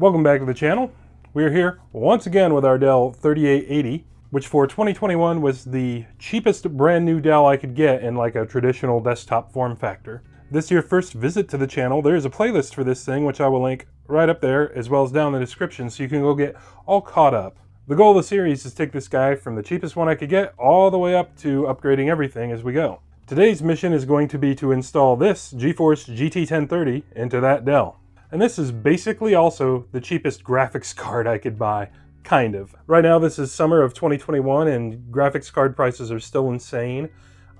Welcome back to the channel. We're here once again with our Dell 3880, which for 2021 was the cheapest brand new Dell I could get in like a traditional desktop form factor. This is your first visit to the channel, there is a playlist for this thing which I will link right up there as well as down in the description so you can go get all caught up. The goal of the series is to take this guy from the cheapest one I could get all the way up to upgrading everything as we go. Today's mission is going to be to install this GeForce GT 1030 into that Dell. And this is basically also the cheapest graphics card I could buy. Kind of. Right now, this is summer of 2021, and graphics card prices are still insane.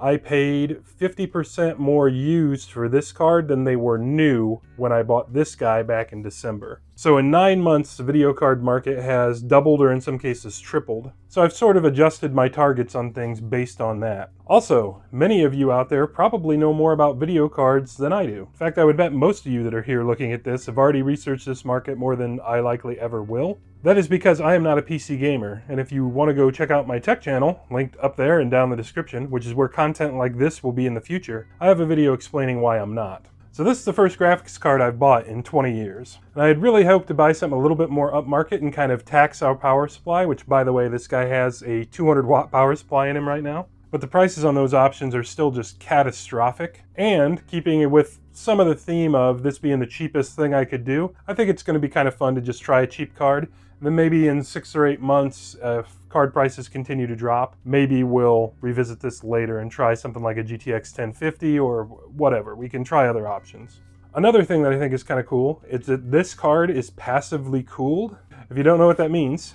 I paid 50% more used for this card than they were new when I bought this guy back in December. So in nine months, the video card market has doubled or in some cases tripled. So I've sort of adjusted my targets on things based on that. Also, many of you out there probably know more about video cards than I do. In fact, I would bet most of you that are here looking at this have already researched this market more than I likely ever will. That is because I am not a PC gamer, and if you want to go check out my tech channel, linked up there and down the description, which is where content like this will be in the future, I have a video explaining why I'm not. So this is the first graphics card I've bought in 20 years. And I had really hoped to buy something a little bit more upmarket and kind of tax our power supply, which by the way, this guy has a 200 watt power supply in him right now. But the prices on those options are still just catastrophic. And keeping it with some of the theme of this being the cheapest thing I could do, I think it's going to be kind of fun to just try a cheap card then maybe in six or eight months, if card prices continue to drop, maybe we'll revisit this later and try something like a GTX 1050 or whatever. We can try other options. Another thing that I think is kind of cool is that this card is passively cooled. If you don't know what that means,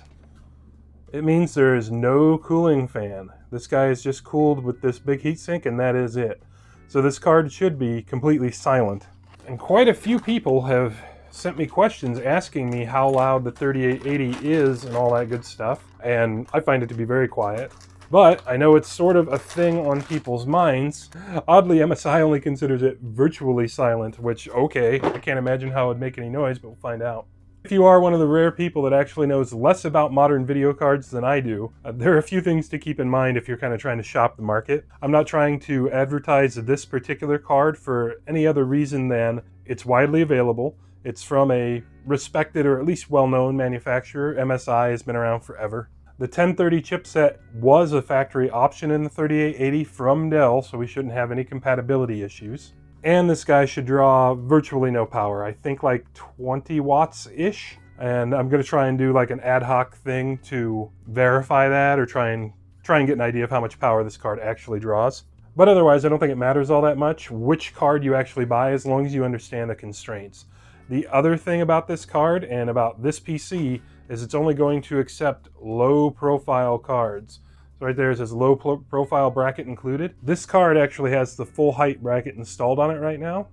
it means there is no cooling fan. This guy is just cooled with this big heatsink and that is it. So this card should be completely silent. And quite a few people have sent me questions asking me how loud the 3880 is and all that good stuff, and I find it to be very quiet. But I know it's sort of a thing on people's minds. Oddly, MSI only considers it virtually silent, which, okay, I can't imagine how it would make any noise, but we'll find out. If you are one of the rare people that actually knows less about modern video cards than I do, uh, there are a few things to keep in mind if you're kind of trying to shop the market. I'm not trying to advertise this particular card for any other reason than it's widely available. It's from a respected or at least well-known manufacturer. MSI has been around forever. The 1030 chipset was a factory option in the 3880 from Dell, so we shouldn't have any compatibility issues. And this guy should draw virtually no power. I think like 20 watts-ish. And I'm gonna try and do like an ad hoc thing to verify that or try and try and get an idea of how much power this card actually draws. But otherwise, I don't think it matters all that much which card you actually buy as long as you understand the constraints. The other thing about this card and about this PC is it's only going to accept low profile cards. So right there it says low profile bracket included. This card actually has the full height bracket installed on it right now.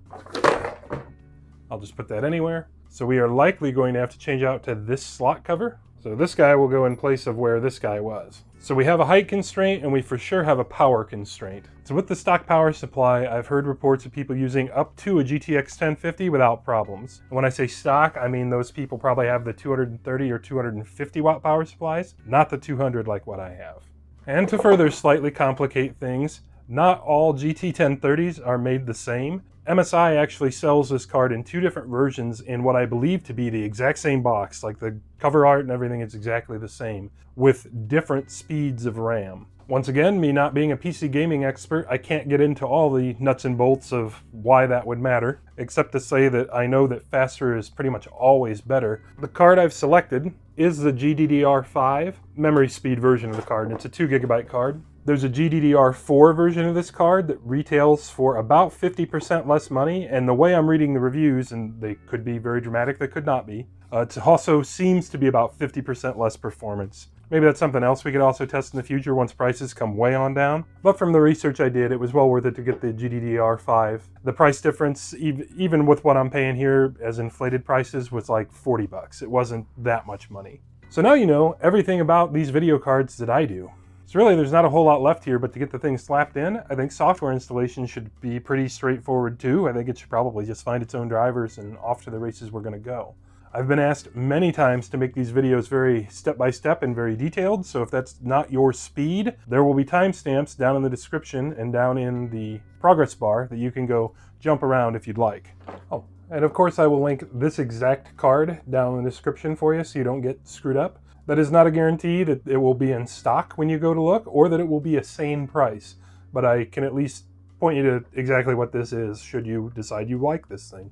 I'll just put that anywhere. So we are likely going to have to change out to this slot cover. So this guy will go in place of where this guy was. So we have a height constraint and we for sure have a power constraint. So with the stock power supply, I've heard reports of people using up to a GTX 1050 without problems. And when I say stock, I mean those people probably have the 230 or 250 watt power supplies, not the 200 like what I have. And to further slightly complicate things, not all GT 1030s are made the same. MSI actually sells this card in two different versions in what I believe to be the exact same box, like the cover art and everything is exactly the same, with different speeds of RAM. Once again, me not being a PC gaming expert, I can't get into all the nuts and bolts of why that would matter, except to say that I know that faster is pretty much always better. The card I've selected is the GDDR5 memory speed version of the card, and it's a 2 gigabyte card. There's a GDDR4 version of this card that retails for about 50% less money, and the way I'm reading the reviews, and they could be very dramatic, they could not be, uh, it also seems to be about 50% less performance. Maybe that's something else we could also test in the future once prices come way on down. But from the research I did, it was well worth it to get the GDDR5. The price difference, even with what I'm paying here as inflated prices, was like 40 bucks. It wasn't that much money. So now you know everything about these video cards that I do. So really there's not a whole lot left here, but to get the thing slapped in, I think software installation should be pretty straightforward too. I think it should probably just find its own drivers and off to the races we're gonna go. I've been asked many times to make these videos very step-by-step -step and very detailed, so if that's not your speed, there will be timestamps down in the description and down in the progress bar that you can go jump around if you'd like. Oh, And of course I will link this exact card down in the description for you so you don't get screwed up. That is not a guarantee that it will be in stock when you go to look or that it will be a sane price, but I can at least point you to exactly what this is should you decide you like this thing.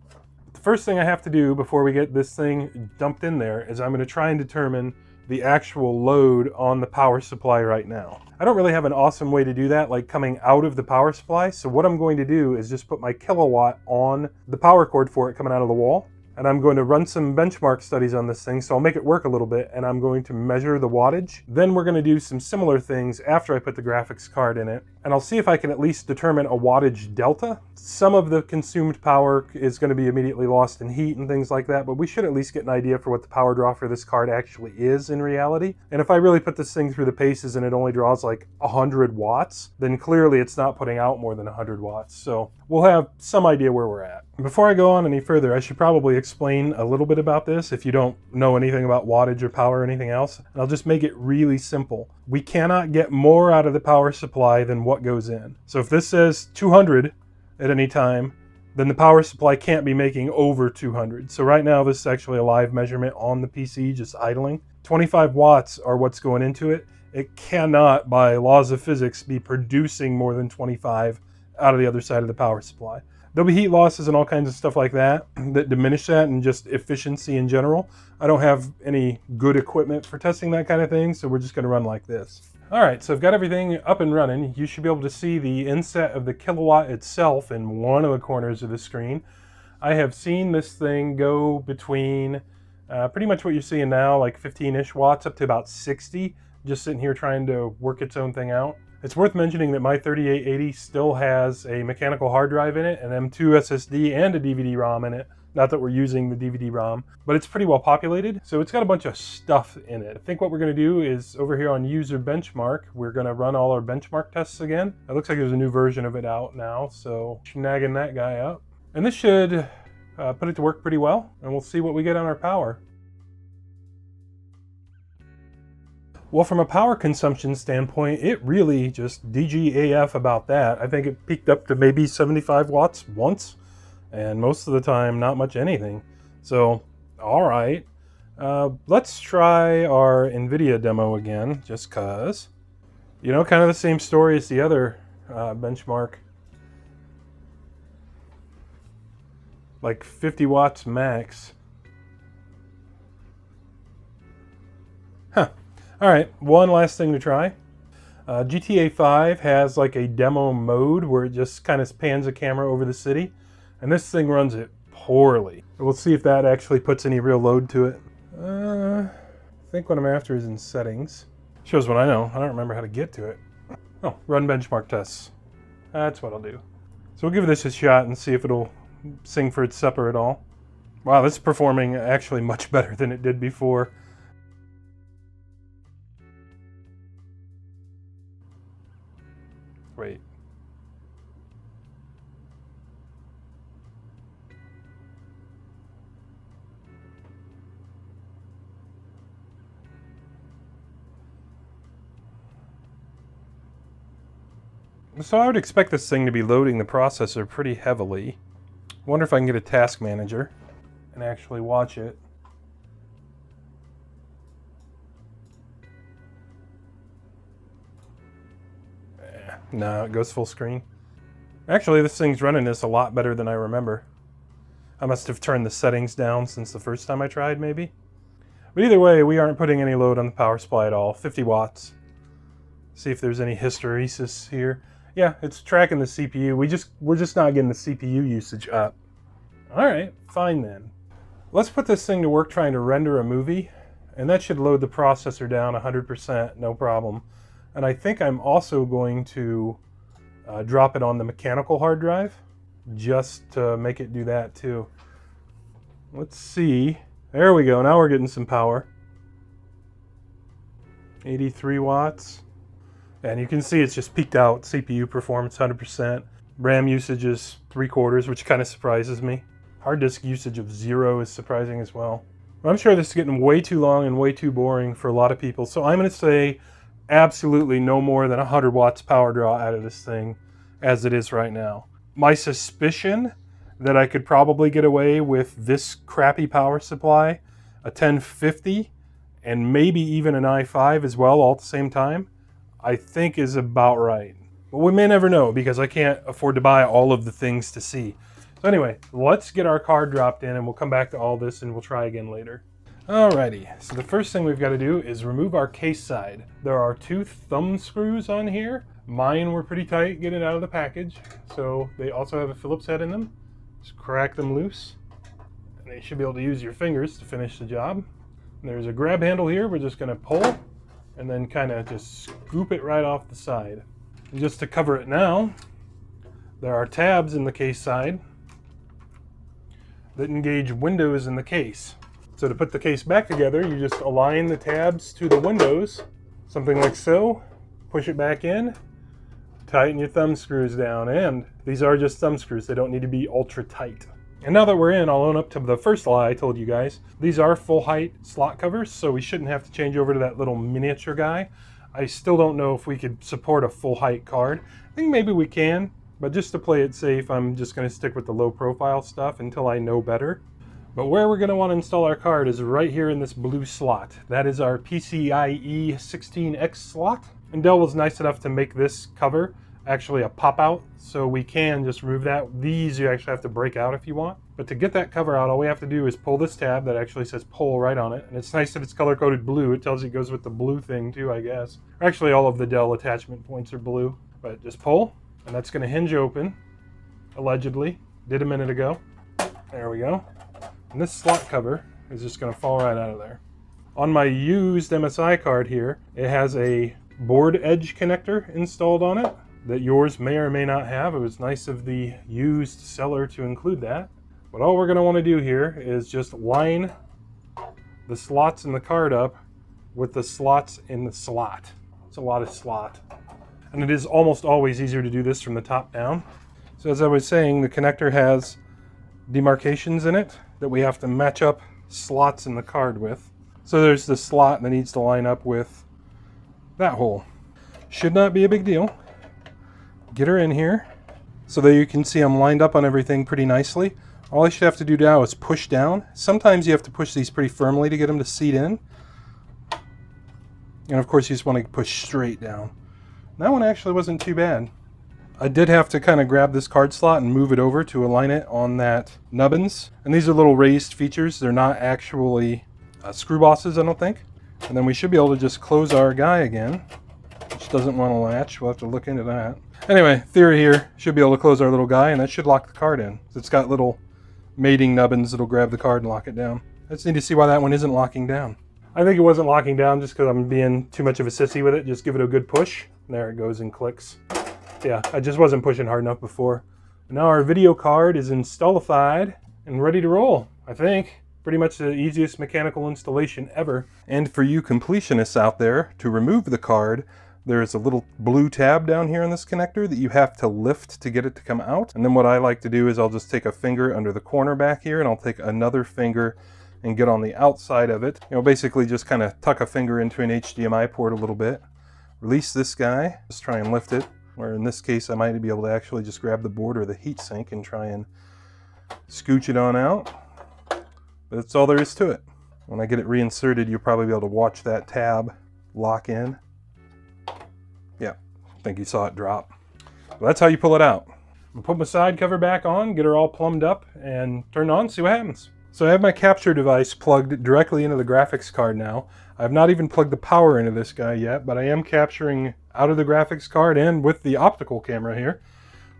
The first thing I have to do before we get this thing dumped in there is I'm going to try and determine the actual load on the power supply right now. I don't really have an awesome way to do that, like coming out of the power supply. So what I'm going to do is just put my Kill-A-Watt on the power cord for it coming out of the wall and I'm going to run some benchmark studies on this thing, so I'll make it work a little bit, and I'm going to measure the wattage. Then we're going to do some similar things after I put the graphics card in it, and I'll see if I can at least determine a wattage delta. Some of the consumed power is going to be immediately lost in heat and things like that, but we should at least get an idea for what the power draw for this card actually is in reality. And if I really put this thing through the paces and it only draws like 100 watts, then clearly it's not putting out more than 100 watts. So we'll have some idea where we're at. Before I go on any further, I should probably explain a little bit about this if you don't know anything about wattage or power or anything else. And I'll just make it really simple. We cannot get more out of the power supply than what goes in. So if this says 200 at any time, then the power supply can't be making over 200. So right now this is actually a live measurement on the PC just idling. 25 watts are what's going into it. It cannot, by laws of physics, be producing more than 25 out of the other side of the power supply. There'll be heat losses and all kinds of stuff like that that diminish that and just efficiency in general. I don't have any good equipment for testing that kind of thing, so we're just going to run like this. All right, so I've got everything up and running. You should be able to see the inset of the Kill-A-Watt itself in one of the corners of the screen. I have seen this thing go between uh, pretty much what you're seeing now, like 15-ish watts up to about 60, just sitting here trying to work its own thing out. It's worth mentioning that my 3880 still has a mechanical hard drive in it, an M2 SSD, and a DVD-ROM in it. Not that we're using the DVD-ROM, but it's pretty well populated, so it's got a bunch of stuff in it. I think what we're going to do is over here on UserBenchMark, we're going to run all our benchmark tests again. It looks like there's a new version of it out now, so snagging that guy up. And this should uh, put it to work pretty well, and we'll see what we get on our power. Well, from a power consumption standpoint, it really just DGAF about that. I think it peaked up to maybe 75 watts once, and most of the time, not much anything. So, all right. Uh, let's try our NVIDIA demo again, just cause. You know, kind of the same story as the other uh, benchmark. Like 50 watts max. All right, one last thing to try. Uh, GTA 5 has like a demo mode where it just kind of pans the camera over the city, and this thing runs it poorly. We'll see if that actually puts any real load to it. Uh, I think what I'm after is in settings. Shows what I know. I don't remember how to get to it. Oh, run benchmark tests. That's what I'll do. So we'll give this a shot and see if it'll sing for its supper at all. Wow, this is performing actually much better than it did before. So I would expect this thing to be loading the processor pretty heavily. Wonder if I can get a task manager and actually watch it. Eh, no, it goes full screen. Actually, this thing's running this a lot better than I remember. I must have turned the settings down since the first time I tried, maybe. But either way, we aren't putting any load on the power supply at all. 50 watts. See if there's any hysteresis here. Yeah, it's tracking the CPU. We just we're just not getting the CPU usage up. All right, fine then. Let's put this thing to work trying to render a movie, and that should load the processor down 100%, no problem. And I think I'm also going to uh, drop it on the mechanical hard drive just to make it do that too. Let's see. There we go. Now we're getting some power. 83 watts. And you can see it's just peaked out. CPU performance 100%. RAM usage is three quarters, which kind of surprises me. Hard disk usage of zero is surprising as well. I'm sure this is getting way too long and way too boring for a lot of people. So I'm going to say absolutely no more than 100 watts power draw out of this thing as it is right now. My suspicion that I could probably get away with this crappy power supply, a 1050, and maybe even an i5 as well all at the same time, I think is about right. But we may never know because I can't afford to buy all of the things to see. So anyway, let's get our card dropped in and we'll come back to all this and we'll try again later. Alrighty, so the first thing we've got to do is remove our case side. There are two thumb screws on here. Mine were pretty tight getting out of the package, so they also have a Phillips head in them. Just crack them loose, and you should be able to use your fingers to finish the job. And there's a grab handle here. We're just going to pull and then kind of just scoop it right off the side. And just to cover it now, there are tabs in the case side that engage windows in the case. So to put the case back together, you just align the tabs to the windows, something like so, push it back in, tighten your thumb screws down, and these are just thumb screws. They don't need to be ultra tight. And now that we're in, I'll own up to the first lie I told you guys. These are full height slot covers, so we shouldn't have to change over to that little miniature guy. I still don't know if we could support a full height card. I think maybe we can, but just to play it safe, I'm just going to stick with the low profile stuff until I know better. But where we're going to want to install our card is right here in this blue slot. That is our PCIe 16X slot. And Dell was nice enough to make this cover actually a pop out. So we can just remove that. These you actually have to break out if you want. But to get that cover out all we have to do is pull this tab that actually says pull right on it. And it's nice that it's color coded blue. It tells you it goes with the blue thing too I guess. Actually all of the Dell attachment points are blue. But just pull and that's going to hinge open allegedly. Did a minute ago. There we go. And this slot cover is just going to fall right out of there. On my used MSI card here it has a board edge connector installed on it that yours may or may not have. It was nice of the used seller to include that. But all we're going to want to do here is just line the slots in the card up with the slots in the slot. It's a lot of slot. And it is almost always easier to do this from the top down. So as I was saying, the connector has demarcations in it that we have to match up slots in the card with. So there's the slot that needs to line up with that hole. Should not be a big deal get her in here so that you can see I'm lined up on everything pretty nicely. All I should have to do now is push down. Sometimes you have to push these pretty firmly to get them to seat in. And of course you just want to push straight down. That one actually wasn't too bad. I did have to kind of grab this card slot and move it over to align it on that nubbins. And these are little raised features. They're not actually uh, screw bosses, I don't think. And then we should be able to just close our guy again, which doesn't want to latch. We'll have to look into that. Anyway, theory here, should be able to close our little guy, and that should lock the card in. It's got little mating nubbins that'll grab the card and lock it down. I just need to see why that one isn't locking down. I think it wasn't locking down just because I'm being too much of a sissy with it. Just give it a good push. There it goes and clicks. Yeah, I just wasn't pushing hard enough before. Now our video card is installified and ready to roll, I think. Pretty much the easiest mechanical installation ever. And for you completionists out there, to remove the card, there's a little blue tab down here in this connector that you have to lift to get it to come out. And then what I like to do is I'll just take a finger under the corner back here and I'll take another finger and get on the outside of it. You know, basically just kind of tuck a finger into an HDMI port a little bit. Release this guy, just try and lift it. Or in this case, I might be able to actually just grab the board or the heatsink and try and scooch it on out. But that's all there is to it. When I get it reinserted, you'll probably be able to watch that tab lock in. I think you saw it drop. Well, that's how you pull it out. I'll put my side cover back on, get her all plumbed up, and turn on, see what happens. So I have my capture device plugged directly into the graphics card now. I have not even plugged the power into this guy yet, but I am capturing out of the graphics card and with the optical camera here.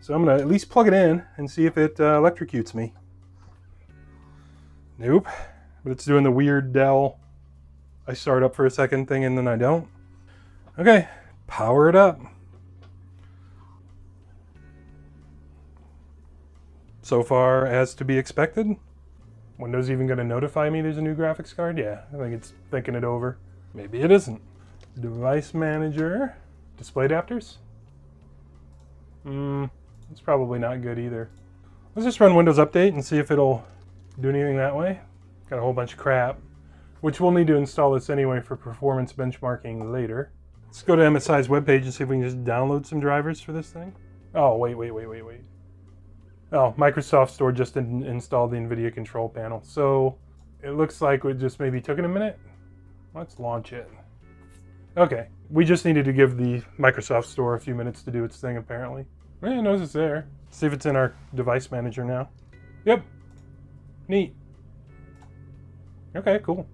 So I'm going to at least plug it in and see if it uh, electrocutes me. Nope. But it's doing the weird Dell I start up for a second thing and then I don't. Okay, power it up. so far as to be expected. Windows even going to notify me there's a new graphics card? Yeah, I think it's thinking it over. Maybe it isn't. Device manager, display adapters? Hmm, it's probably not good either. Let's just run Windows Update and see if it'll do anything that way. Got a whole bunch of crap, which we'll need to install this anyway for performance benchmarking later. Let's go to MSI's webpage and see if we can just download some drivers for this thing. Oh, wait, wait, wait, wait, wait. Oh, Microsoft Store just in installed the NVIDIA control panel. So it looks like it just maybe took it a minute. Let's launch it. Okay, we just needed to give the Microsoft Store a few minutes to do its thing apparently. Yeah, it knows it's there. See if it's in our device manager now. Yep. Neat. Okay, cool.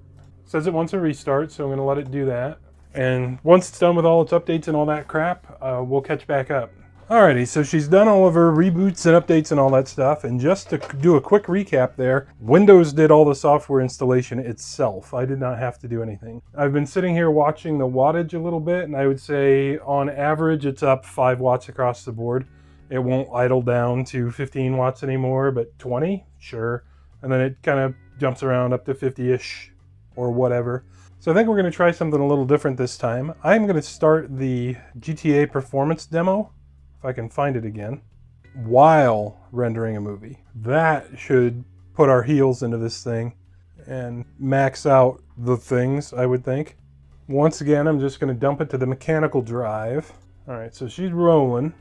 Says it wants a restart, so I'm going to let it do that. And once it's done with all its updates and all that crap, uh, we'll catch back up. Alrighty, so she's done all of her reboots and updates and all that stuff. And just to do a quick recap there, Windows did all the software installation itself. I did not have to do anything. I've been sitting here watching the wattage a little bit, and I would say on average it's up 5 watts across the board. It won't idle down to 15 watts anymore, but 20? Sure. And then it kind of jumps around up to 50-ish or whatever. So I think we're going to try something a little different this time. I'm going to start the GTA performance demo if I can find it again, while rendering a movie. That should put our heels into this thing and max out the things, I would think. Once again, I'm just going to dump it to the mechanical drive. All right, so she's rolling.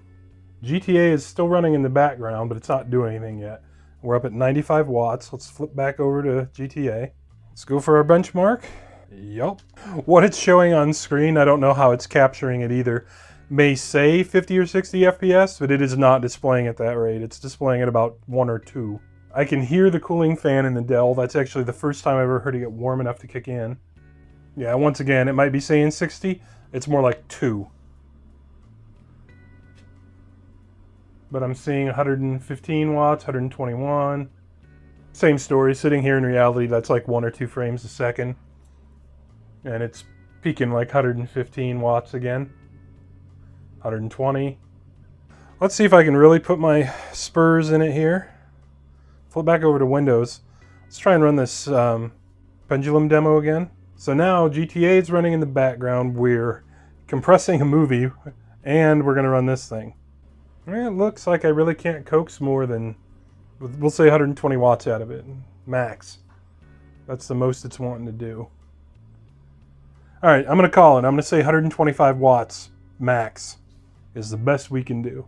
GTA is still running in the background, but it's not doing anything yet. We're up at 95 watts. Let's flip back over to GTA. Let's go for our benchmark. Yup. What it's showing on screen, I don't know how it's capturing it either may say 50 or 60 FPS, but it is not displaying at that rate. It's displaying at about one or two. I can hear the cooling fan in the Dell. That's actually the first time I ever heard it get warm enough to kick in. Yeah, once again, it might be saying 60. It's more like two. But I'm seeing 115 watts, 121. Same story, sitting here in reality, that's like one or two frames a second. And it's peaking like 115 watts again. 120. Let's see if I can really put my spurs in it here. Flip back over to Windows. Let's try and run this um, pendulum demo again. So now GTA is running in the background. We're compressing a movie and we're going to run this thing. It looks like I really can't coax more than, we'll say 120 watts out of it, max. That's the most it's wanting to do. All right, I'm going to call it. I'm going to say 125 watts max is the best we can do.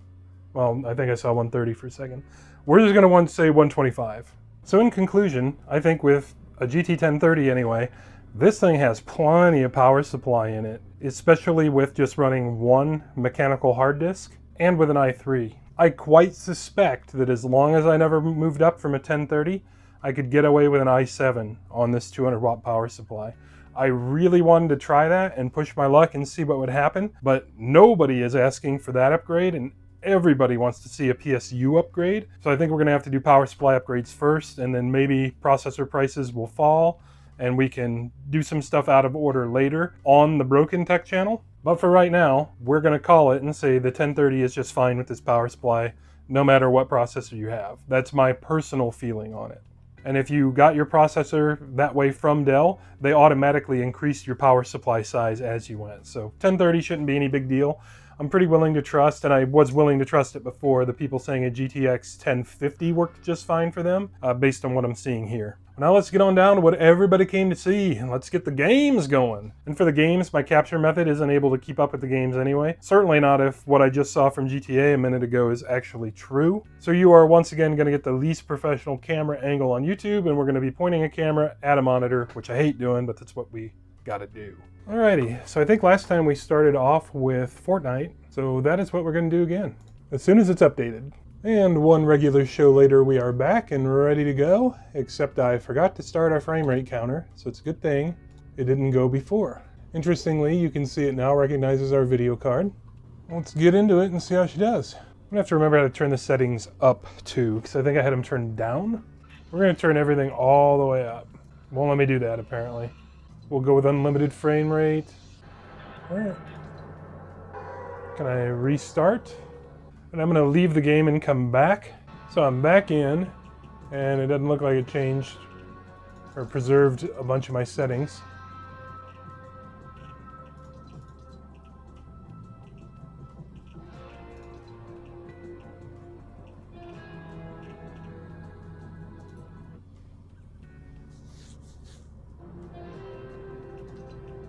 Well, I think I saw 130 for a second. We're just going to want to say 125. So in conclusion, I think with a GT 1030 anyway, this thing has plenty of power supply in it, especially with just running one mechanical hard disk and with an i3. I quite suspect that as long as I never moved up from a 1030, I could get away with an i7 on this 200 watt power supply. I really wanted to try that and push my luck and see what would happen, but nobody is asking for that upgrade and everybody wants to see a PSU upgrade. So I think we're going to have to do power supply upgrades first and then maybe processor prices will fall and we can do some stuff out of order later on the Broken Tech channel. But for right now, we're going to call it and say the 1030 is just fine with this power supply no matter what processor you have. That's my personal feeling on it. And if you got your processor that way from Dell, they automatically increased your power supply size as you went. So 1030 shouldn't be any big deal. I'm pretty willing to trust, and I was willing to trust it before, the people saying a GTX 1050 worked just fine for them, uh, based on what I'm seeing here. Now let's get on down to what everybody came to see, and let's get the games going. And for the games, my capture method isn't able to keep up with the games anyway. Certainly not if what I just saw from GTA a minute ago is actually true. So you are once again going to get the least professional camera angle on YouTube, and we're going to be pointing a camera at a monitor, which I hate doing, but that's what we got to do. Alrighty, so I think last time we started off with Fortnite, so that is what we're going to do again, as soon as it's updated. And one regular show later, we are back and ready to go, except I forgot to start our frame rate counter, so it's a good thing it didn't go before. Interestingly, you can see it now recognizes our video card. Let's get into it and see how she does. I'm gonna have to remember how to turn the settings up too, because I think I had them turned down. We're gonna turn everything all the way up. Won't let me do that apparently. We'll go with unlimited frame rate. Can I restart? And I'm going to leave the game and come back. So I'm back in, and it doesn't look like it changed or preserved a bunch of my settings.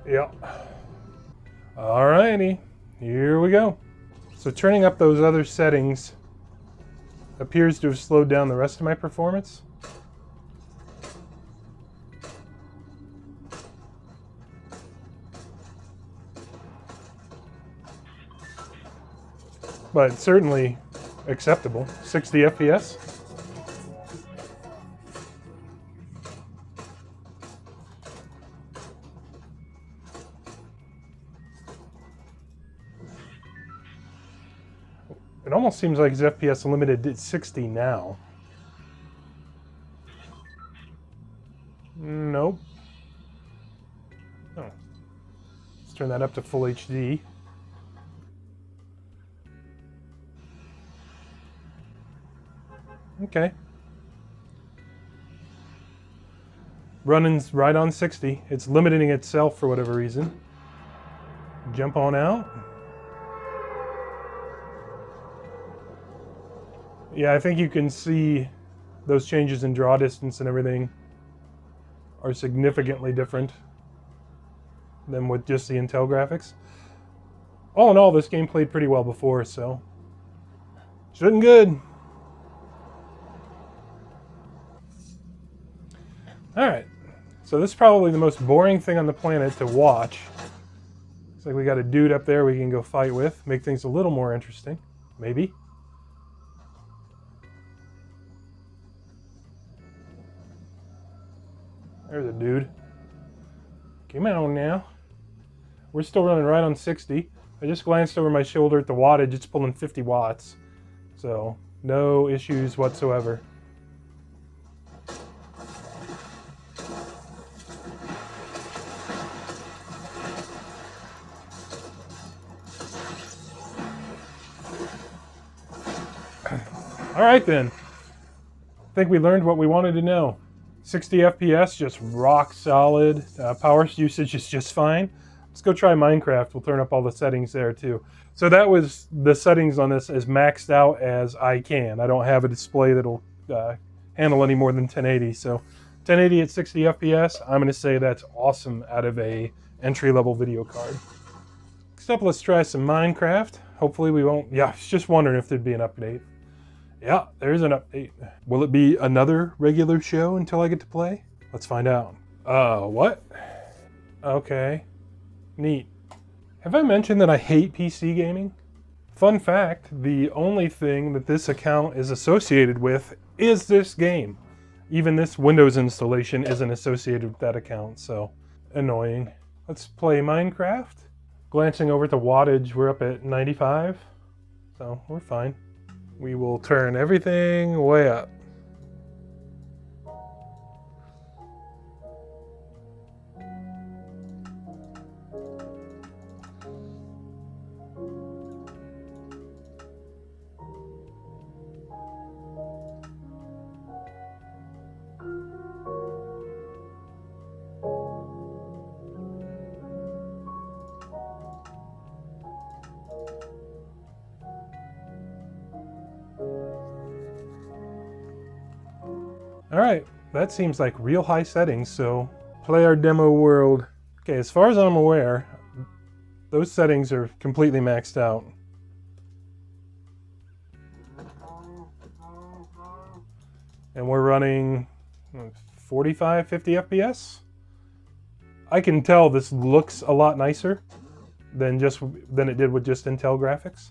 Yep. Alrighty, here we go. So turning up those other settings appears to have slowed down the rest of my performance. But certainly acceptable. 60 FPS. Seems like his FPS limited at 60 now. Nope. Oh. Let's turn that up to full HD. Okay. Running's right on 60. It's limiting itself for whatever reason. Jump on out. Yeah, I think you can see those changes in draw distance and everything are significantly different than with just the Intel graphics. All in all, this game played pretty well before, so shouldn't good. Alright, so this is probably the most boring thing on the planet to watch. Looks like we got a dude up there we can go fight with, make things a little more interesting. Maybe. A dude. Come on now. We're still running right on 60. I just glanced over my shoulder at the wattage. It's pulling 50 watts. So, no issues whatsoever. All right then. I think we learned what we wanted to know. 60 FPS, just rock solid. Uh, power usage is just fine. Let's go try Minecraft. We'll turn up all the settings there too. So that was the settings on this as maxed out as I can. I don't have a display that'll uh, handle any more than 1080. So 1080 at 60 FPS, I'm going to say that's awesome out of a entry-level video card. Next up, let's try some Minecraft. Hopefully we won't... Yeah, just wondering if there'd be an update. Yeah, there's an update. Will it be another regular show until I get to play? Let's find out. Uh, what? Okay. Neat. Have I mentioned that I hate PC gaming? Fun fact, the only thing that this account is associated with is this game. Even this Windows installation isn't associated with that account, so annoying. Let's play Minecraft. Glancing over at the wattage, we're up at 95, so we're fine we will turn everything way up. All right, that seems like real high settings, so play our demo world. Okay, as far as I'm aware, those settings are completely maxed out. And we're running 45, 50 FPS. I can tell this looks a lot nicer than just than it did with just Intel graphics.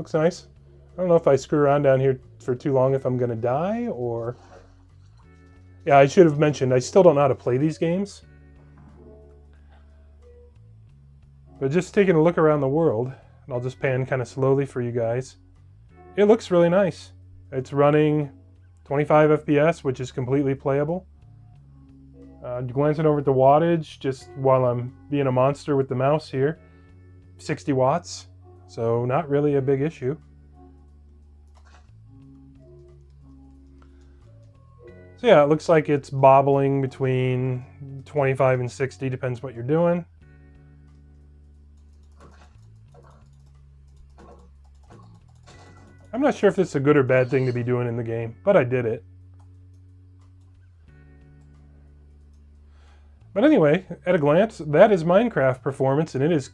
Looks nice. I don't know if I screw around down here for too long if I'm going to die or... Yeah, I should have mentioned, I still don't know how to play these games. But just taking a look around the world, and I'll just pan kind of slowly for you guys. It looks really nice. It's running 25 FPS, which is completely playable. Uh, glancing over at the wattage, just while I'm being a monster with the mouse here, 60 watts. So not really a big issue. So yeah, it looks like it's bobbling between 25 and 60, depends what you're doing. I'm not sure if this is a good or bad thing to be doing in the game, but I did it. But anyway, at a glance, that is Minecraft performance, and it is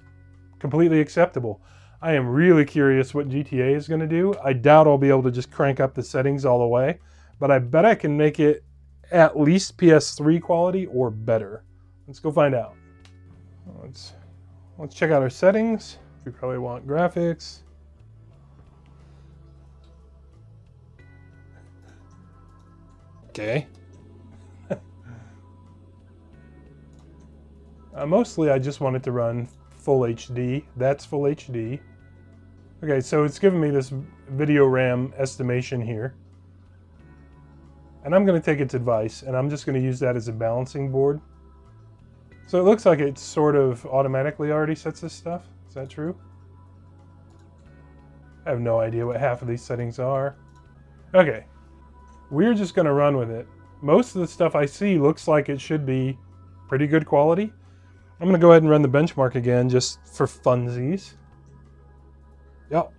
completely acceptable. I am really curious what GTA is going to do. I doubt I'll be able to just crank up the settings all the way, but I bet I can make it at least PS3 quality or better. Let's go find out. Let's let's check out our settings. We probably want graphics. Okay. uh, mostly I just want it to run full HD. That's full HD. Okay, so it's giving me this video RAM estimation here. And I'm going to take its advice, and I'm just going to use that as a balancing board. So it looks like it sort of automatically already sets this stuff. Is that true? I have no idea what half of these settings are. Okay, we're just going to run with it. Most of the stuff I see looks like it should be pretty good quality. I'm going to go ahead and run the benchmark again just for funsies. Yep.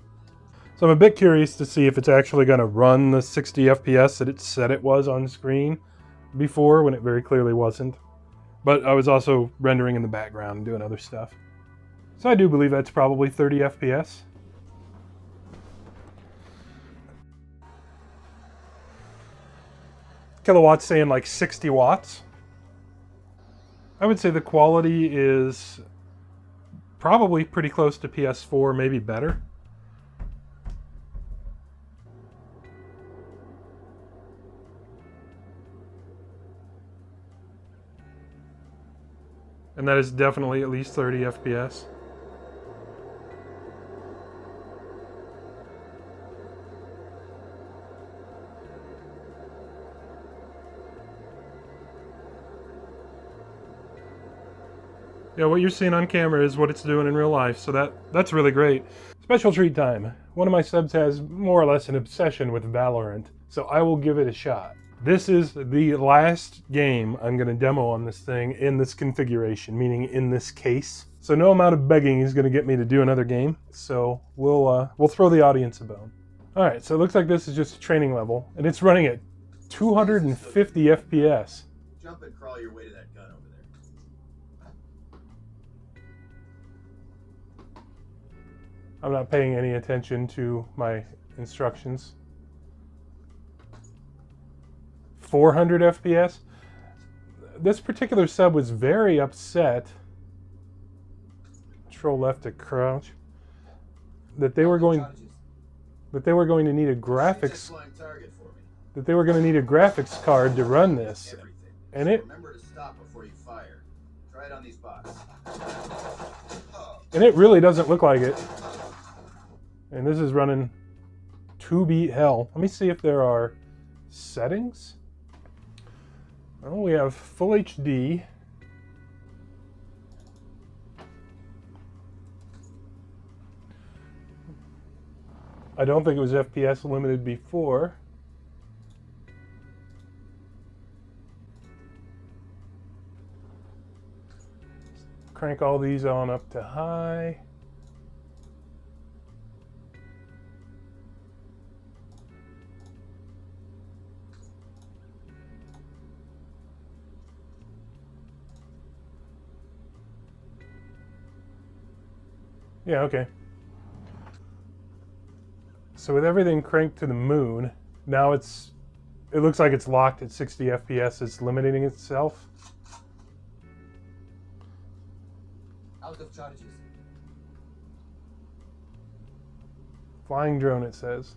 So I'm a bit curious to see if it's actually going to run the 60 FPS that it said it was on screen before when it very clearly wasn't. But I was also rendering in the background and doing other stuff. So I do believe that's probably 30 FPS. Kill-A-Watt's saying like 60 watts. I would say the quality is probably pretty close to PS4, maybe better. And that is definitely at least 30 FPS. Yeah, what you're seeing on camera is what it's doing in real life, so that that's really great. Special treat time. One of my subs has more or less an obsession with Valorant, so I will give it a shot. This is the last game I'm going to demo on this thing in this configuration, meaning in this case. So no amount of begging is going to get me to do another game. So we'll uh, we'll throw the audience a bone. All right, so it looks like this is just a training level, and it's running at 250 FPS. Jump and crawl your way to that gun over there. I'm not paying any attention to my instructions. 400 FPS. This particular sub was very upset. Control left to crouch. That they were going that they were going to need a graphics that they were going to need a graphics card to run this. And it Remember to stop before you fire. Try it on these bots. and it really doesn't look like it. And this is running 2 beat hell. Let me see if there are settings. Well, we have full HD. I don't think it was FPS limited before. Crank all these on up to high. Yeah, okay. So with everything cranked to the moon, now it's it looks like it's locked at 60 FPS. It's limiting itself. Out of charges. Flying drone, it says.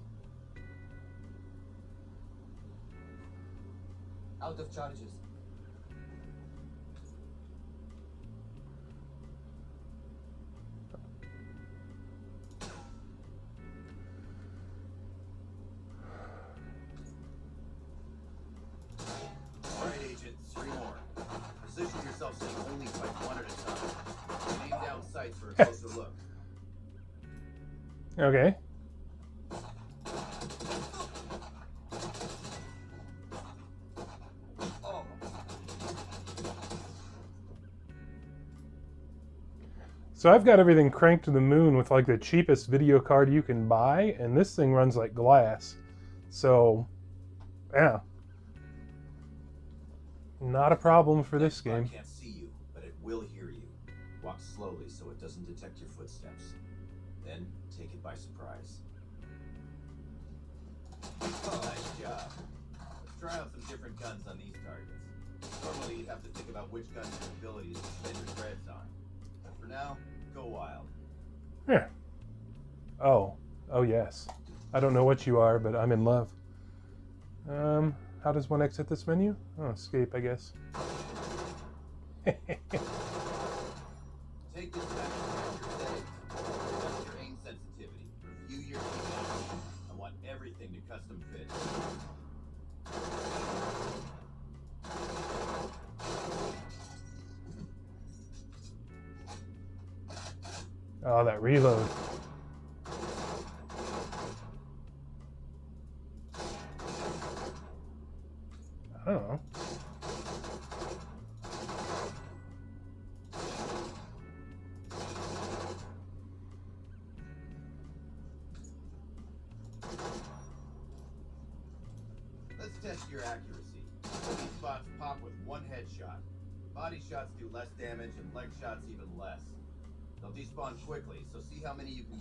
Out of charges. Sights for a closer look. Okay. Oh. So I've got everything cranked to the moon with like the cheapest video card you can buy, and this thing runs like glass. So, yeah. Not a problem for this game. Can't see will hear Oh, nice job. Let's try out some different guns on these targets. Normally you'd have to think about which gun's your abilities to spin your threads on. But for now, go wild. Yeah. Oh. Oh, yes. I don't know what you are, but I'm in love. Um, how does one exit this menu? Oh, escape, I guess. Take this back oh, that reload.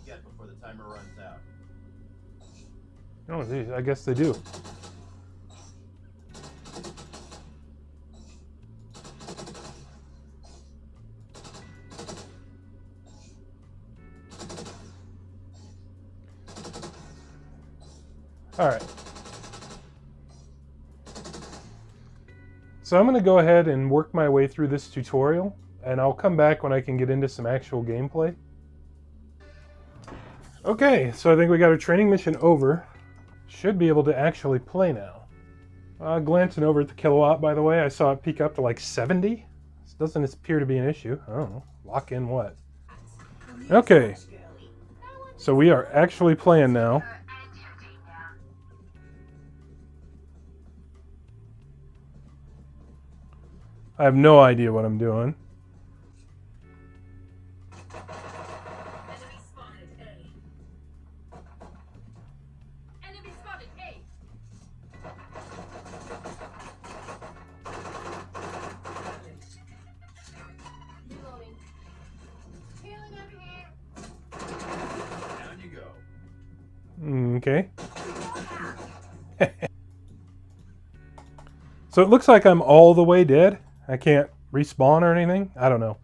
Get before the timer runs out. Oh, I guess they do. All right. So I'm going to go ahead and work my way through this tutorial, and I'll come back when I can get into some actual gameplay. Okay, so I think we got our training mission over. Should be able to actually play now. Uh, glancing over at the Kill-A-Watt, by the way, I saw it peak up to like 70. This doesn't appear to be an issue. I don't know. Lock in what? Okay. So we are actually playing now. I have no idea what I'm doing. So it looks like I'm all the way dead. I can't respawn or anything. I don't know.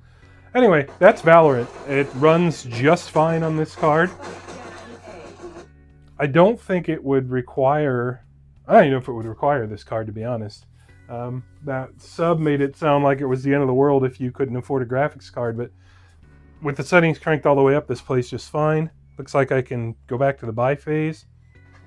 Anyway, that's Valorant. It runs just fine on this card. I don't think it would require. I don't even know if it would require this card, to be honest. Um, that sub made it sound like it was the end of the world if you couldn't afford a graphics card, but with the settings cranked all the way up, this plays just fine. Looks like I can go back to the buy phase.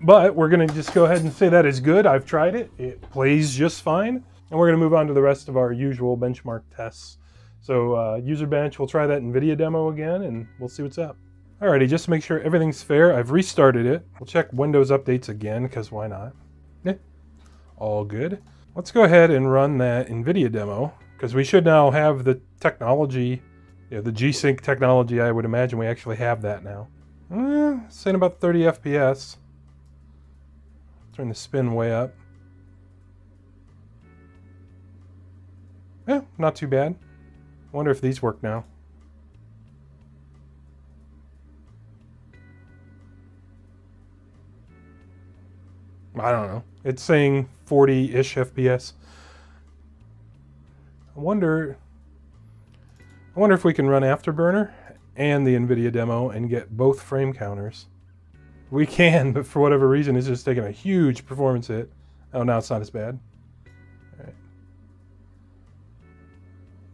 But we're going to just go ahead and say that is good. I've tried it. It plays just fine. And we're going to move on to the rest of our usual benchmark tests. So uh, user bench, we'll try that NVIDIA demo again, and we'll see what's up. Alrighty, just to make sure everything's fair, I've restarted it. We'll check Windows updates again, because why not? Yeah, all good. Let's go ahead and run that NVIDIA demo, because we should now have the technology, yeah, the G-Sync technology, I would imagine we actually have that now. Eh, saying about 30 FPS. Turn the spin way up. Yeah, not too bad. Wonder if these work now. I don't know. It's saying 40-ish FPS. I wonder I wonder if we can run Afterburner and the NVIDIA demo and get both frame counters. We can, but for whatever reason, it's just taking a huge performance hit. Oh, now it's not as bad.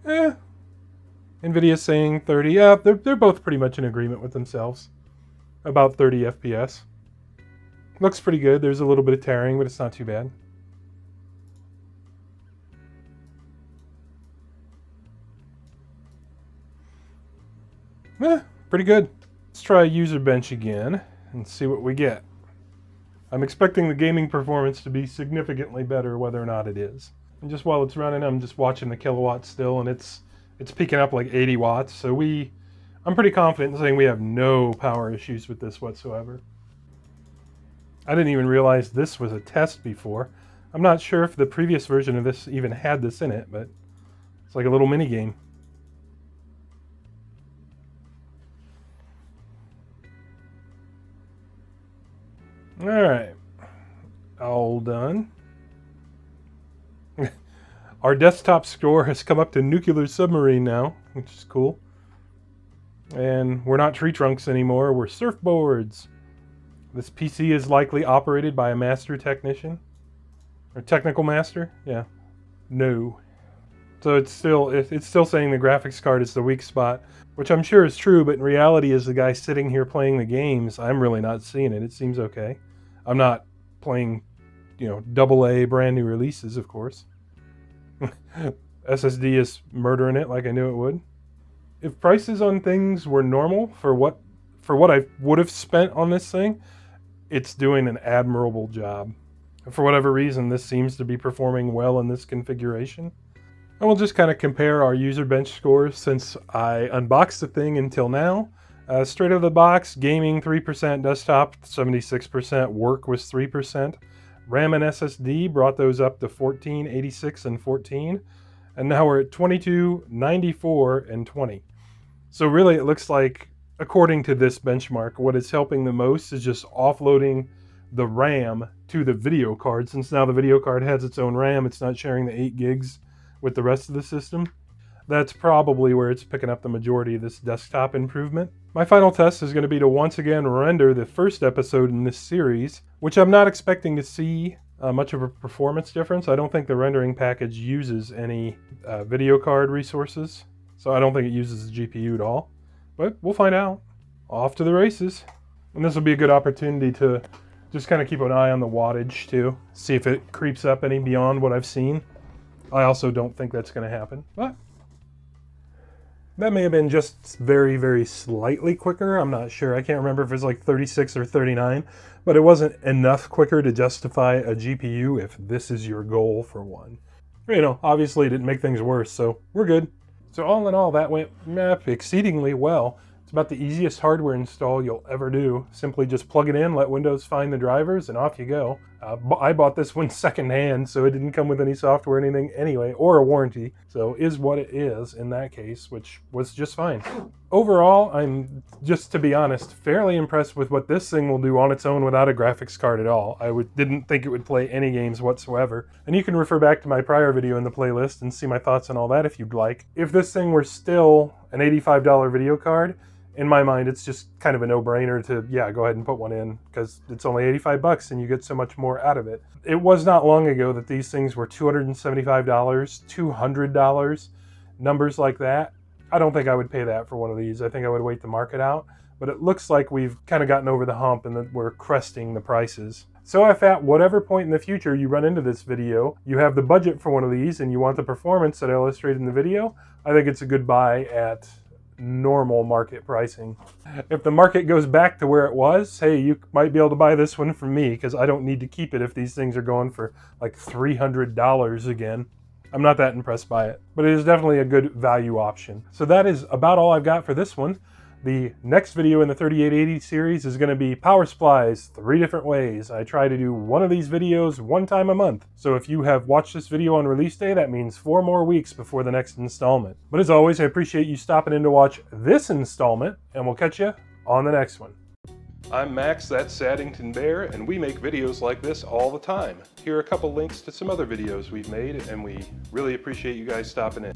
Eh. NVIDIA's saying 30. Yeah, they're, they're both pretty much in agreement with themselves. About 30 FPS. Looks pretty good. There's a little bit of tearing, but it's not too bad. Eh, pretty good. Let's try user bench again and see what we get. I'm expecting the gaming performance to be significantly better whether or not it is. And just while it's running, I'm just watching the Kill-A-Watts still and it's it's peaking up like 80 watts. So we I'm pretty confident in saying we have no power issues with this whatsoever. I didn't even realize this was a test before. I'm not sure if the previous version of this even had this in it, but it's like a little mini game. All right, all done. Our desktop score has come up to nuclear submarine now, which is cool. And we're not tree trunks anymore, we're surfboards. This PC is likely operated by a master technician. Or technical master? Yeah. No. So it's still it's still saying the graphics card is the weak spot, which I'm sure is true, but in reality as the guy sitting here playing the games, I'm really not seeing it. It seems okay. I'm not playing, you know, double A brand new releases, of course. SSD is murdering it like I knew it would. If prices on things were normal for what for what I would have spent on this thing, it's doing an admirable job. For whatever reason, this seems to be performing well in this configuration. And we'll just kind of compare our user bench scores since I unboxed the thing until now. Uh, straight out of the box, gaming 3%, desktop 76%, work was 3%. RAM and SSD brought those up to 14, 86, and 14. And now we're at 22, 94, and 20. So really it looks like, according to this benchmark, what is helping the most is just offloading the RAM to the video card. Since now the video card has its own RAM, it's not sharing the 8 gigs with the rest of the system. That's probably where it's picking up the majority of this desktop improvement. My final test is going to be to once again render the first episode in this series, which I'm not expecting to see uh, much of a performance difference. I don't think the rendering package uses any uh, video card resources, so I don't think it uses the GPU at all. But we'll find out. Off to the races. And this will be a good opportunity to just kind of keep an eye on the wattage too, see if it creeps up any beyond what I've seen. I also don't think that's going to happen, but that may have been just very, very slightly quicker. I'm not sure. I can't remember if it was like 36 or 39, but it wasn't enough quicker to justify a GPU if this is your goal for one. You know, obviously it didn't make things worse, so we're good. So all in all, that went meh, exceedingly well. About the easiest hardware install you'll ever do. Simply just plug it in, let Windows find the drivers, and off you go. Uh, I bought this one secondhand, so it didn't come with any software or anything anyway, or a warranty. So is what it is in that case, which was just fine. Overall, I'm, just to be honest, fairly impressed with what this thing will do on its own without a graphics card at all. I didn't think it would play any games whatsoever. And you can refer back to my prior video in the playlist and see my thoughts on all that if you'd like. If this thing were still an $85 video card, in my mind, it's just kind of a no-brainer to yeah, go ahead and put one in because it's only 85 bucks and you get so much more out of it. It was not long ago that these things were $275, $200, numbers like that. I don't think I would pay that for one of these. I think I would wait the market out. But it looks like we've kind of gotten over the hump and that we're cresting the prices. So if at whatever point in the future you run into this video, you have the budget for one of these and you want the performance that I illustrated in the video, I think it's a good buy at normal market pricing. If the market goes back to where it was, hey, you might be able to buy this one from me because I don't need to keep it if these things are going for like $300 again. I'm not that impressed by it, but it is definitely a good value option. So that is about all I've got for this one. The next video in the 3880 series is going to be power supplies three different ways. I try to do one of these videos one time a month. So if you have watched this video on release day, that means four more weeks before the next installment. But as always, I appreciate you stopping in to watch this installment, and we'll catch you on the next one. I'm Max, that's Saddington Bear, and we make videos like this all the time. Here are a couple links to some other videos we've made, and we really appreciate you guys stopping in.